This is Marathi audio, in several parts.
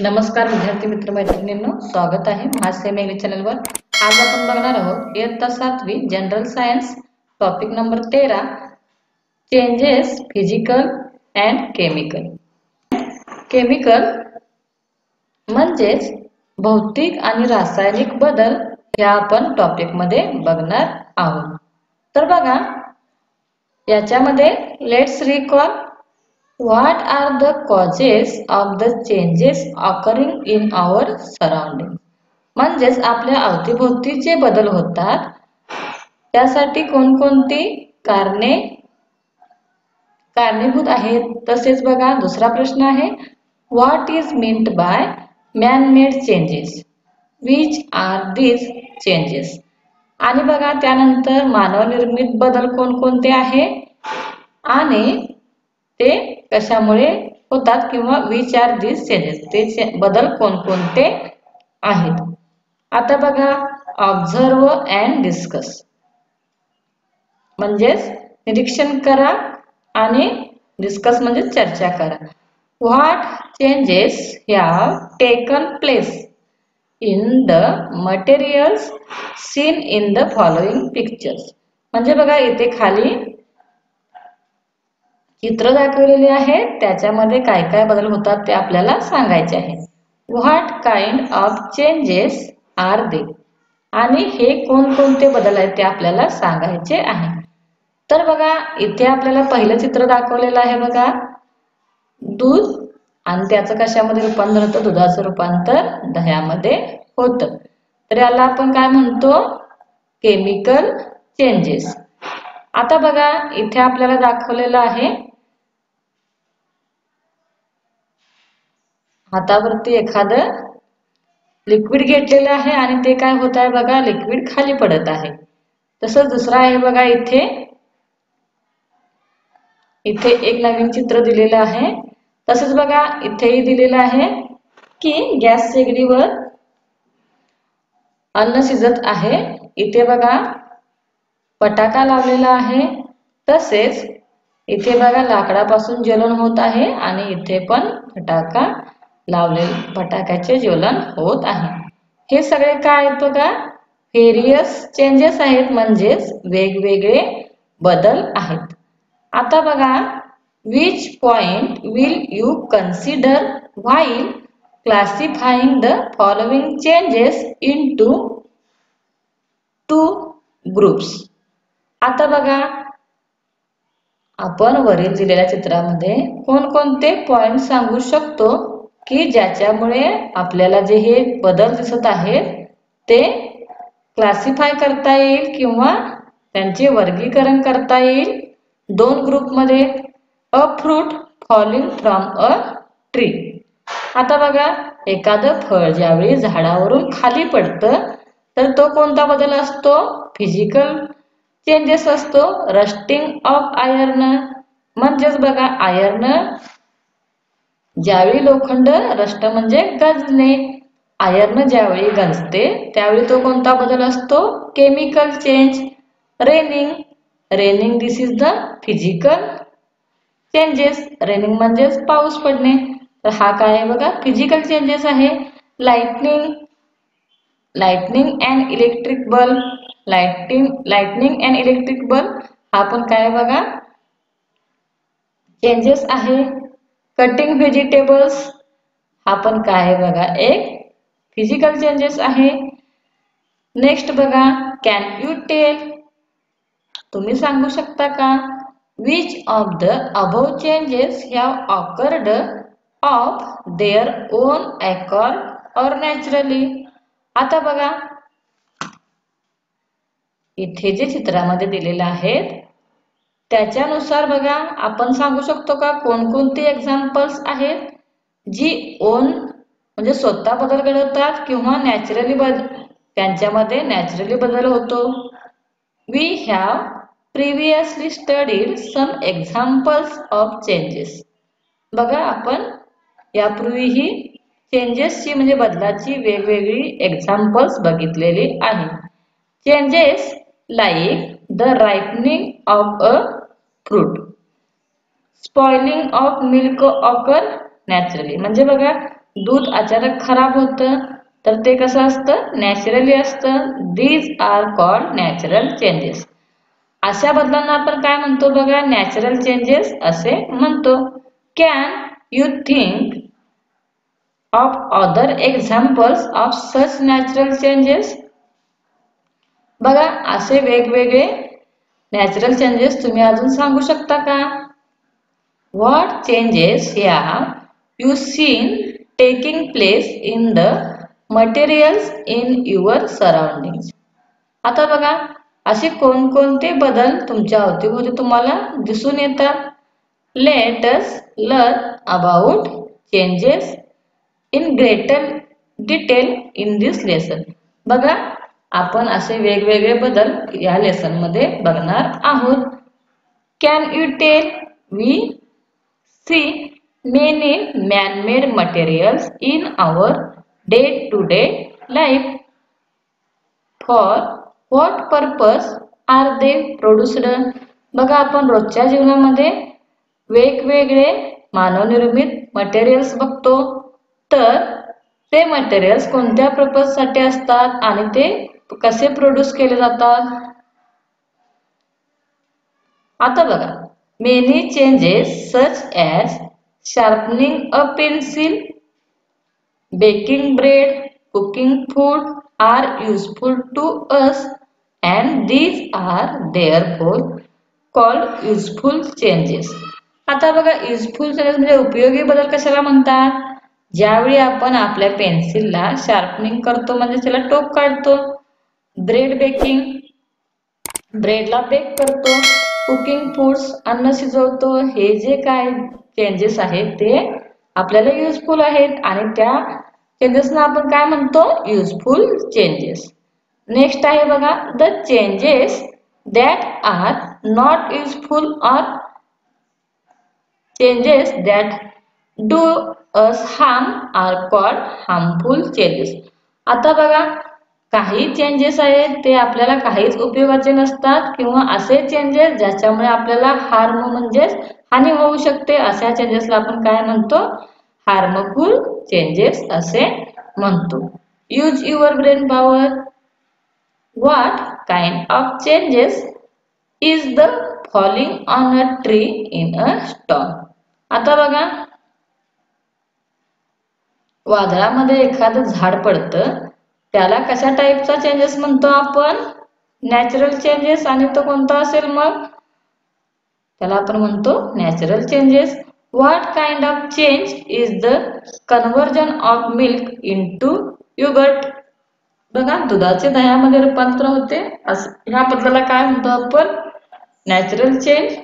नमस्कार विद्यार्थी मित्र मैत्रिणींनो स्वागत आहे महासेम इंग्लिश चॅनलवर. आज आपण बघणार आहोत इयत्ता सातवी जनरल सायन्स टॉपिक नंबर तेरा changes physical and chemical. Chemical म्हणजेच भौतिक आणि रासायनिक बदल ह्या आपण टॉपिकमध्ये बघणार आहोत. तर बघा याच्यामध्ये let's recall What are the causes of the changes occurring in our surrounding? म्हणजेच आपल्या अवतीभोवती जे बदल होतात. त्यासाठी कोणकोणती कारणे कारणीभूत आहेत? तसेच बघा दुसरा प्रश्न आहे. What is meant by man made changes which are these changes आणि बघा त्यानंतर मानवनिर्मित बदल कोणकोणते आहे? आणि ते कशामुळे होतात किंवा विच आर दिस चेंजेस. ते बदल कोणकोणते आहेत? आता बघा ऑब्झर्व अँड डिस्कस म्हणजेच निरीक्षण करा आणि डिस्कस म्हणजे चर्चा करा. What changes have taken place in the materials seen in the following pictures म्हणजे बघा इथे खाली चित्र दाखवलेले आहे. त्याच्यामध्ये काय काय बदल होतात ते आपल्याला सांगायचे आहे. What kind of changes are they आणि हे कोणकोणते बदल आहेत ते आपल्याला सांगायचे आहे. तर बघा इथे आपल्याला पहिलं चित्र दाखवलेलं आहे बघा. दूध आणि त्याचं कशामध्ये रूपांतर होतं? दुधाचं रूपांतर दह्यामध्ये होतं. तर याला आपण काय म्हणतो? केमिकल चेंजेस आता बघा इथे आपल्याला दाखवलेलं आहे हातावरती एखादं लिक्विड घेतलेलं आहे आणि ते काय होत आहे बघा लिक्विड खाली पडत आहे. तसंच दुसरं आहे बघा इथे. इथे एक नवीन चित्र दिलेलं आहे. तसंच बघा इथेही दिलेलं आहे की गॅस शेगडीवर अन्न शिजत आहे. इथे बघा पटाका लावलेला आहे. तसेच इथे बघा लाकडापासून ज्वलन होत आहे आणि इथे पण फटाका लावले फटाक्याचे ज्वलन होत आहे. हे सगळे काय आहेत बघा? व्हेरियस चेंजेस आहेत म्हणजेच वेगवेगळे बदल आहेत. आता बघा which point will you consider while classifying the following changes into two groups आता बघा आपण वरील दिलेल्या चित्रामध्ये कोणकोणते पॉइंट सांगू शकतो? की ज्याच्यामुळे आपल्याला जे हे बदल दिसत आहेत ते क्लासिफाय करता येईल किंवा त्यांचे वर्गीकरण करता येईल. दोन ग्रुपमध्ये a fruit falling from a tree आता बघा एखादं फळ ज्यावेळी झाडावरून खाली पडतं तर तो कोणता बदल असतो? फिजिकल चेंजेस असतो. रस्टिंग ऑफ आयर्न म्हणजेच बघा आयर्न ज्यावेळी लोखंड रष्ट म्हणजे गंजणे. आयर्न ज्यावेळी गंजते त्यावेळी तो कोणता बदल असतो? Chemical change raining raining this is the physical changes raining म्हणजेच पाऊस पडणे. तर हा काय आहे बघा? फिजिकल चेंजेस आहे. Lightning lightning and electric bulb lighting lightning and electric bulb हा पण काय बघा? चेंजेस आहे. कटिंग व्हेजिटेबल्स हा पण काय आहे बघा एक फिजिकल चेंजेस आहे. नेक्स्ट बघा कॅन यू टेल तुम्ही सांगू शकता का? Which of the above changes have occurred of their own accord or naturally आता बघा. इथे जे चित्रामध्ये दिलेलं आहेत त्याच्यानुसार बघा आपण सांगू शकतो का कोणकोणते एक्झाम्पल्स आहेत जी ओन म्हणजे स्वतः बदल घडवतात किंवा नॅचरली बद त्यांच्यामध्ये नॅचरली बदल होतो? We have previously studied some examples of changes बघा आपण यापूर्वीही चेंजेसची म्हणजे बदलाची वेगवेगळी एक्झाम्पल्स बघितलेली आहे changes like the ripening of a fruit spoiling of milk occur naturally म्हणजे बघा, दूध अचानक खराब होतं, तर ते कसं असतं? नॅचरली असतं. These are called natural changes अशा बदलांना आपण काय म्हणतो बघा? नॅचरल चेंजेस असे म्हणतो. Can you think of other examples of such natural changes बघा, असे वेगवेगळे नॅचरल चेंजेस तुम्ही अजून सांगू शकता का? व्हॉट चेंजेस या you seen taking place in the materials in your surrounding आता बघा असे कोणकोणते बदल तुमच्या अवतीभोवती तुम्हाला दिसून येतात? Let's learn about changes in greater detail in this lesson बघा आपण असे वेगवेगळे बदल या लेसनमध्ये बघणार आहोत. Can you tell we see many manmade materials in our day to day life for what purpose are they produced बघा आपण रोजच्या जीवनामध्ये वेगवेगळे मानवनिर्मित मटेरियल्स बघतो. तर ते मटेरियल्स कोणत्या पर्पजसाठी असतात आणि ते कसे प्रोड्यूस केले जातात? आता बघा. Many changes such as sharpening a pencil baking bread cooking food are useful to us and these are therefore called useful changes आता बघा युजफुल चेंजेस म्हणजे उपयोगी बदल कशाला म्हणतात? ज्यावेळी आपण आपल्या पेन्सिलला शार्पनिंग करतो म्हणजे त्याला टोक काढतो. ब्रेड बेकिंग ब्रेडला बेक करतो. कुकिंग फूड्स अन्न शिजवतो. हे जे काय चेंजेस आहेत ते आपल्याला युजफुल आहेत आणि त्या चेंजेसना आपण काय म्हणतो? युजफुल चेंजेस नेक्स्ट आहे बघा the changes that are not useful or changes that do us harm are called harmful changes आता बघा काही चेंजेस आहेत ते आपल्याला काहीच उपयोगाचे नसतात किंवा असे चेंजेस ज्याच्यामुळे आपल्याला हार्म म्हणजेच हानी होऊ शकते अशा चेंजेसला आपण काय म्हणतो? हार्मफुल चेंजेस असे म्हणतो. Use your brain power what kind of changes is the falling on a tree in a storm आता बघा. वादळामध्ये एखादं झाड पडतं त्याला कशा टाईपचा चेंजेस म्हणतो आपण? नॅचरल चेंजेस आणि तो कोणता असेल मग? त्याला आपण म्हणतो natural changes what kind of change is the conversion of milk into yogurt बघा दुधाचे दह्यामध्ये रूपांतर होते. ह्या बदलाला काय म्हणतो आपण? Natural change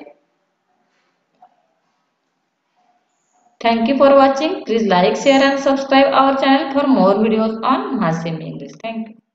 Thank you for watching. Please like, share and subscribe our channel for more videos on Mahasemi English. Thank you.